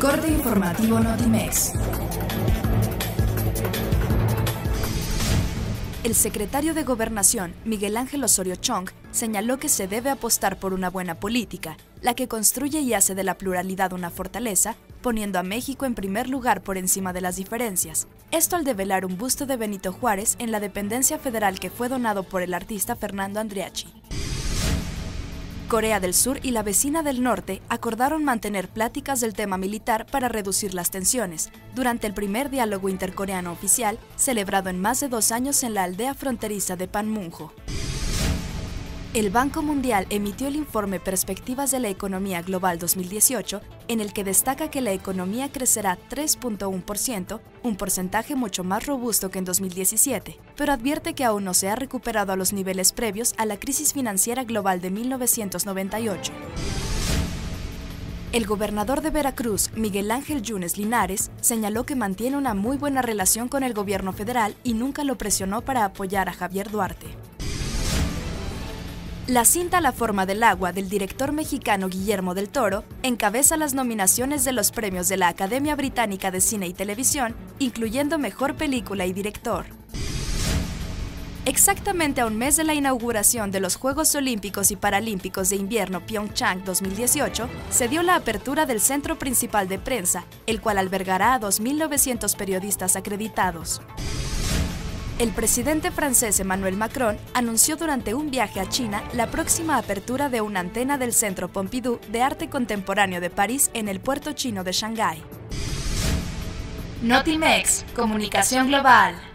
Corte informativo Notimex. El secretario de Gobernación, Miguel Ángel Osorio Chong, señaló que se debe apostar por una buena política, la que construye y hace de la pluralidad una fortaleza, poniendo a México en primer lugar por encima de las diferencias. Esto al develar un busto de Benito Juárez en la dependencia federal que fue donado por el artista Fernando Andriachi. Corea del Sur y la vecina del norte acordaron mantener pláticas del tema militar para reducir las tensiones, durante el primer diálogo intercoreano oficial, celebrado en más de dos años en la aldea fronteriza de Panmunjo. El Banco Mundial emitió el informe Perspectivas de la Economía Global 2018, en el que destaca que la economía crecerá 3.1%, un porcentaje mucho más robusto que en 2017, pero advierte que aún no se ha recuperado a los niveles previos a la crisis financiera global de 1998. El gobernador de Veracruz, Miguel Ángel Yunes Linares, señaló que mantiene una muy buena relación con el gobierno federal y nunca lo presionó para apoyar a Javier Duarte. La cinta La forma del agua del director mexicano Guillermo del Toro encabeza las nominaciones de los premios de la Academia Británica de Cine y Televisión, incluyendo Mejor Película y Director. Exactamente a un mes de la inauguración de los Juegos Olímpicos y Paralímpicos de Invierno Pyeongchang 2018, se dio la apertura del Centro Principal de Prensa, el cual albergará a 2.900 periodistas acreditados. El presidente francés Emmanuel Macron anunció durante un viaje a China la próxima apertura de una antena del Centro Pompidou de Arte Contemporáneo de París en el puerto chino de Shanghái. Notimex, Comunicación Global.